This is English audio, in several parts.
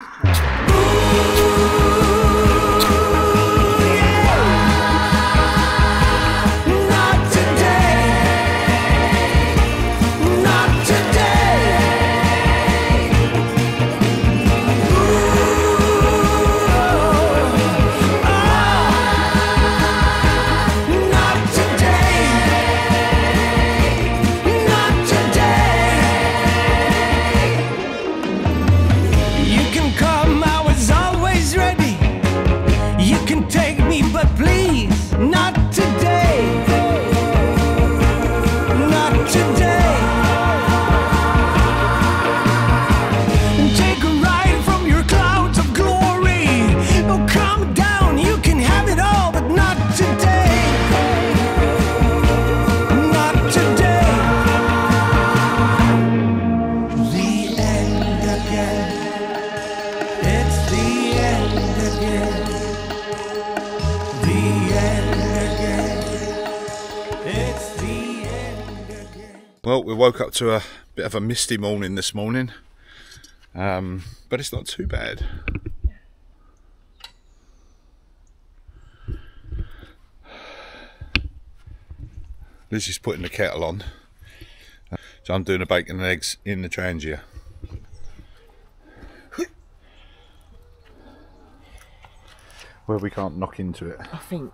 Not Well, we woke up to a bit of a misty morning this morning, um, but it's not too bad. Lizzie's putting the kettle on, so I'm doing the bacon and eggs in the trangia. Where we can't knock into it. I think.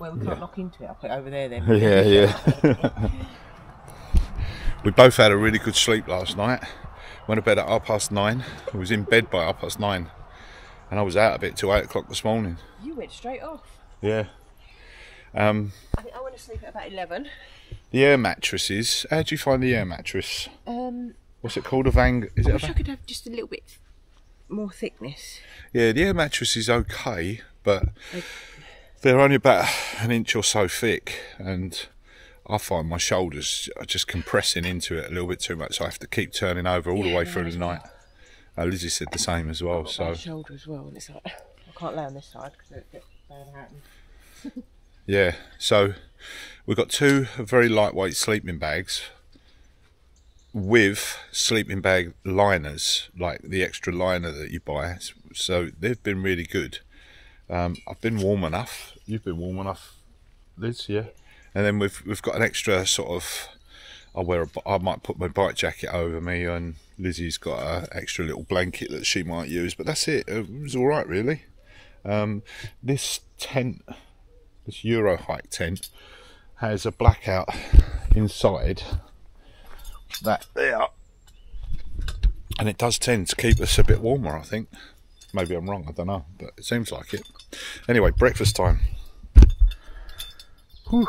Well, we can't knock into it. I'll put it over there then. Yeah, yeah. we both had a really good sleep last night. Went to bed at half past nine. I was in bed by half past nine, and I was out of it till eight o'clock this morning. You went straight off. Yeah. Um, I think I went to sleep at about 11. the air mattresses. How do you find the air mattress? Um, What's it called? A Vang? Is I it a wish I could have just a little bit more thickness. Yeah, the air mattress is okay, but they're only about an inch or so thick, and I find my shoulders are just compressing into it a little bit too much. So I have to keep turning over all the way through the night. Uh, Lizzie said the same as well. So shoulder as well, and it's like I can't lay on this side because it gets bad yeah, so we've got two very lightweight sleeping bags with sleeping bag liners, like the extra liner that you buy. So they've been really good. Um, I've been warm enough. You've been warm enough, Liz, yeah. And then we've we've got an extra sort of. I wear a, I might put my bike jacket over me, and Lizzie's got an extra little blanket that she might use. But that's it. It was all right, really. Um, this tent, this Eurohike tent, has a blackout inside. That there, and it does tend to keep us a bit warmer. I think. Maybe I'm wrong. I don't know, but it seems like it. Anyway, breakfast time. Whew.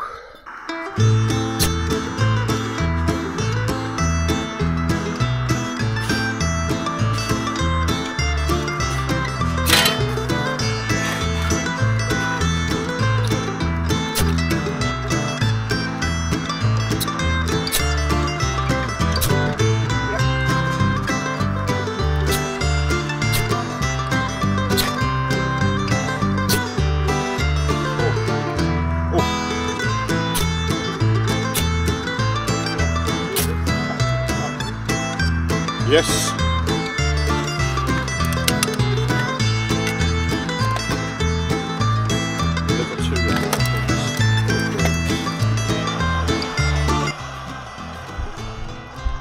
Yes.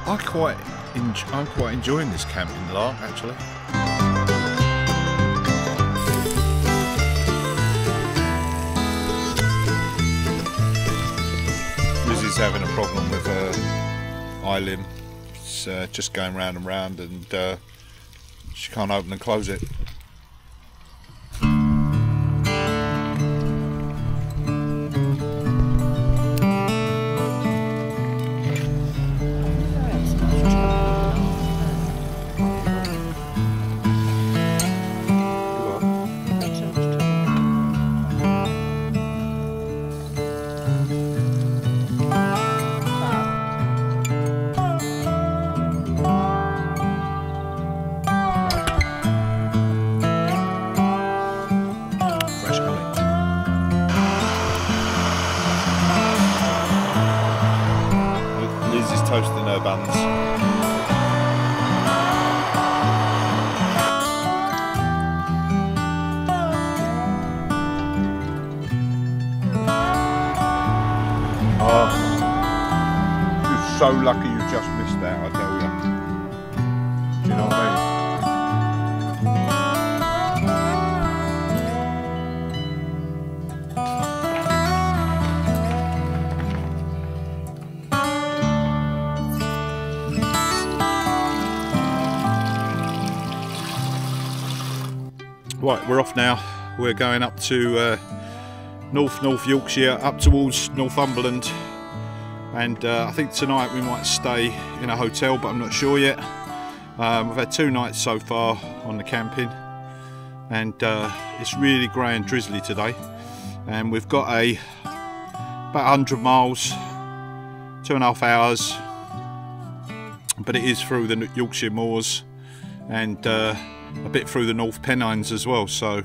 I quite I'm quite enjoying this camping lark actually. Lizzie's having a problem with her eye limb. Uh, just going round and round, and uh, she can't open and close it. So lucky you just missed that, I tell you. Do you know what I mean? Right, we're off now. We're going up to uh, North North Yorkshire, up towards Northumberland, and uh, I think tonight we might stay in a hotel, but I'm not sure yet. Um, we've had two nights so far on the camping, and uh, it's really grey and drizzly today. And we've got a about 100 miles, two and a half hours, but it is through the Yorkshire moors and uh, a bit through the North Pennines as well, so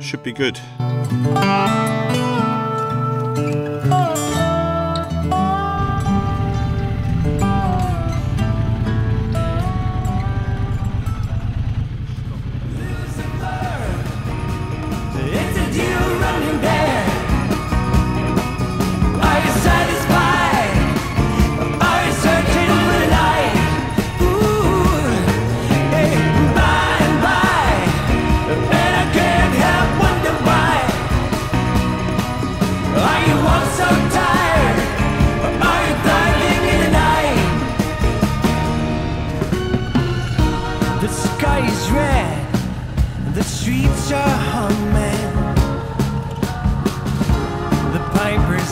should be good.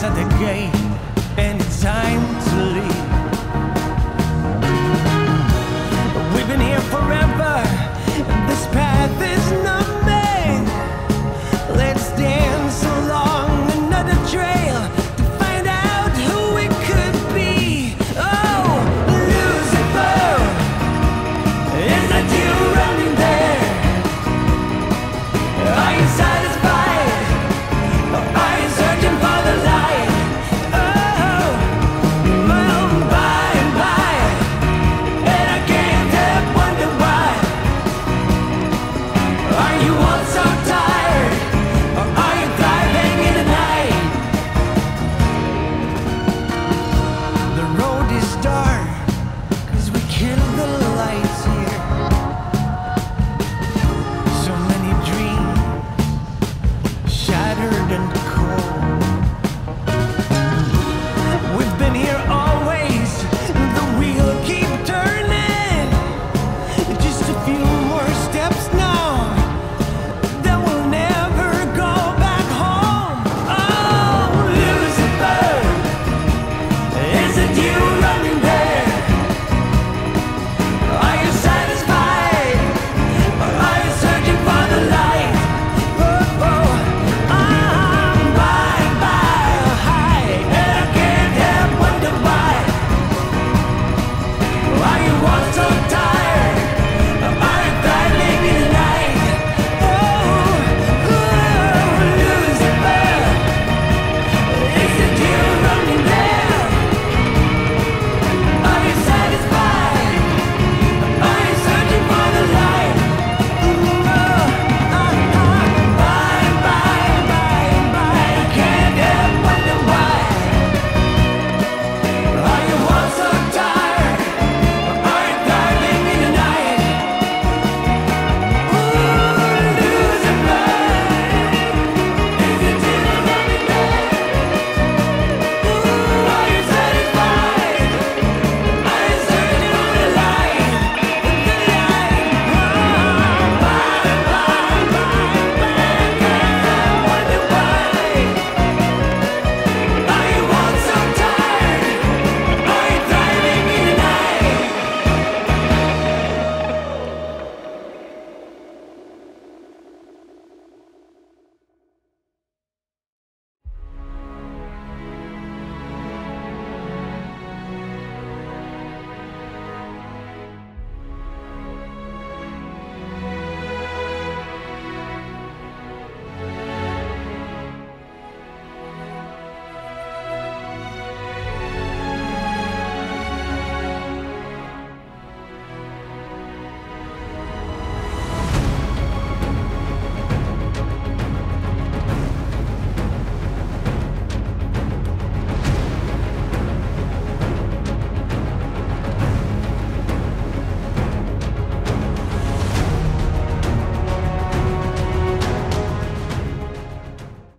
At the gate,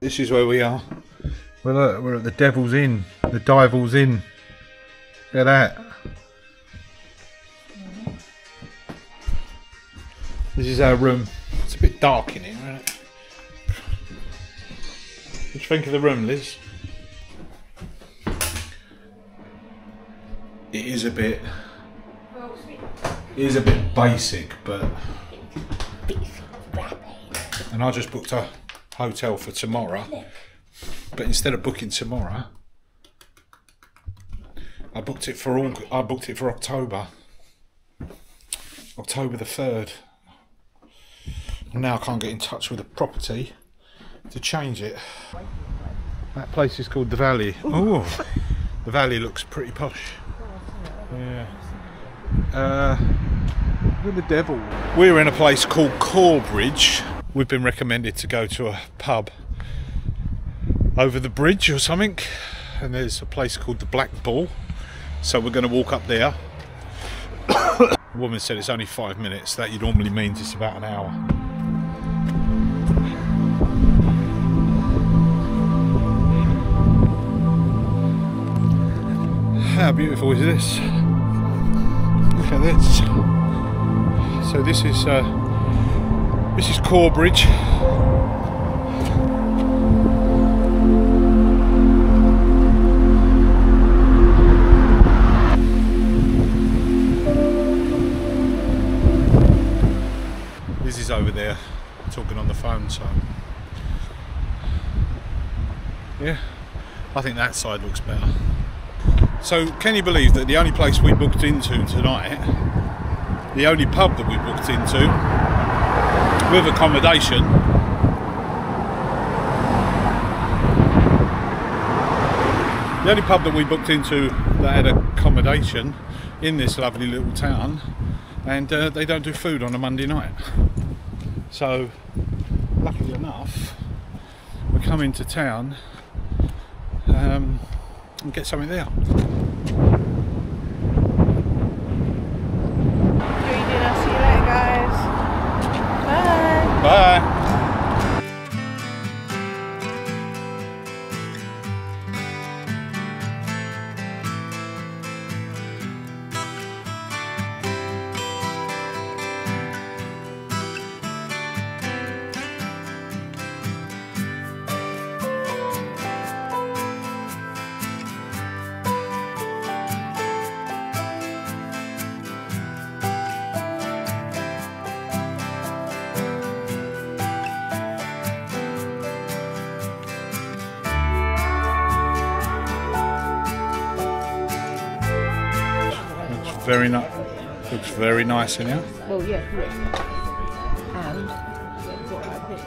This is where we are. We're at, we're at the Devil's Inn, the Dival's Inn. Look at that. This is our room. It's a bit dark in here, isn't it? What do you think of the room, Liz? It is a bit. It is a bit basic, but. And I just booked a hotel for tomorrow. But instead of booking tomorrow, I booked it for all. I booked it for October. October the third. Now I can't get in touch with the property to change it. That place is called the Valley. Oh, the Valley looks pretty posh. Yeah. Uh, with the devil. We're in a place called Corbridge. We've been recommended to go to a pub over the bridge or something, and there's a place called the Black Bull. So we're going to walk up there. the woman said it's only five minutes. That normally means it's about an hour. How beautiful is this? Look at this. So this is uh, this is Corbridge. Liz is over there talking on the phone, so yeah, I think that side looks better. So, can you believe that the only place we booked into tonight, the only pub that we booked into with accommodation, the only pub that we booked into that had accommodation in this lovely little town, and uh, they don't do food on a Monday night. So, luckily enough, we come into town um, and get something there. Very nice. Looks very nice in here. Oh yeah, look. And what I picked.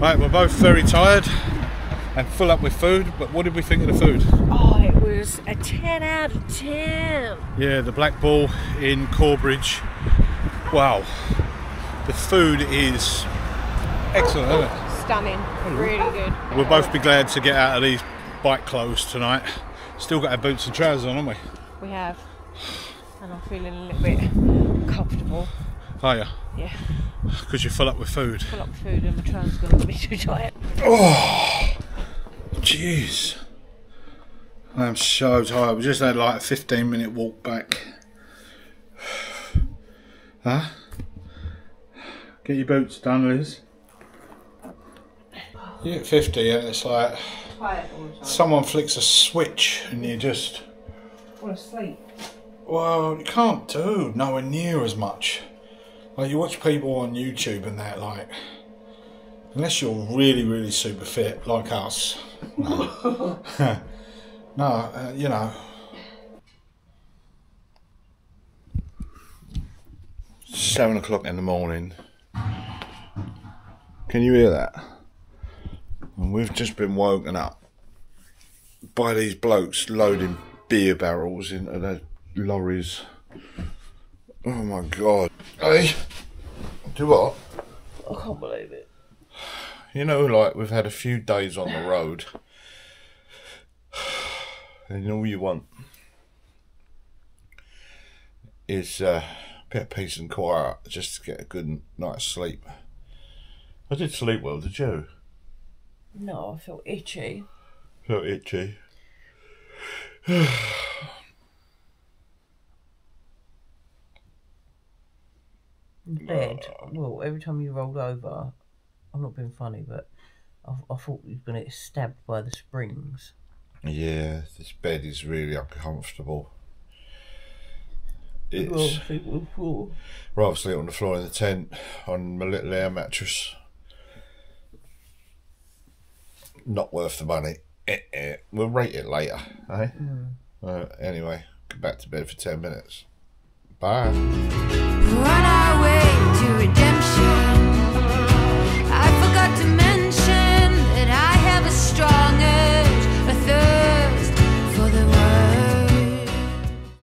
Right, we're both very tired and full up with food. But what did we think of the food? Oh, it was a 10 out of 10. Yeah, the Black Bull in Corbridge. Wow, the food is excellent, isn't it? Stunning. Mm. Really good. We'll both be glad to get out of these bike clothes tonight. Still got our boots and trousers on, haven't we? We have. And I'm feeling a little bit comfortable. Are you? Yeah. Because you're full up with food. Full up with food and my trousers going to be too tight. Jeez. I'm so tired. We just had like a 15 minute walk back. Huh? Get your boots done, Liz. You at 50 and it's like Tired all the time. someone flicks a switch and you just. Want to sleep. Well, you can't do nowhere near as much. Like you watch people on YouTube and that, like, unless you're really, really super fit like us. No, no, uh, you know. Seven o'clock in the morning. Can you hear that? And we've just been woken up by these blokes loading beer barrels into their lorries. Oh my god. Hey, do what? I can't believe it. You know, like we've had a few days on the road, and all you want is uh, a bit of peace and quiet, just to get a good night's sleep. I did sleep well, did you? No, I felt itchy. Felt itchy. Bed. Well, every time you rolled over, I'm not being funny, but I, I thought you were going to get stabbed by the springs. Yeah, this bed is really uncomfortable. It's Well, sleep on the rather sleep on the floor in the tent on my little air mattress. Not worth the money. Eh, eh. We'll rate it later, eh? Uh, anyway, go back to bed for ten minutes. Bye.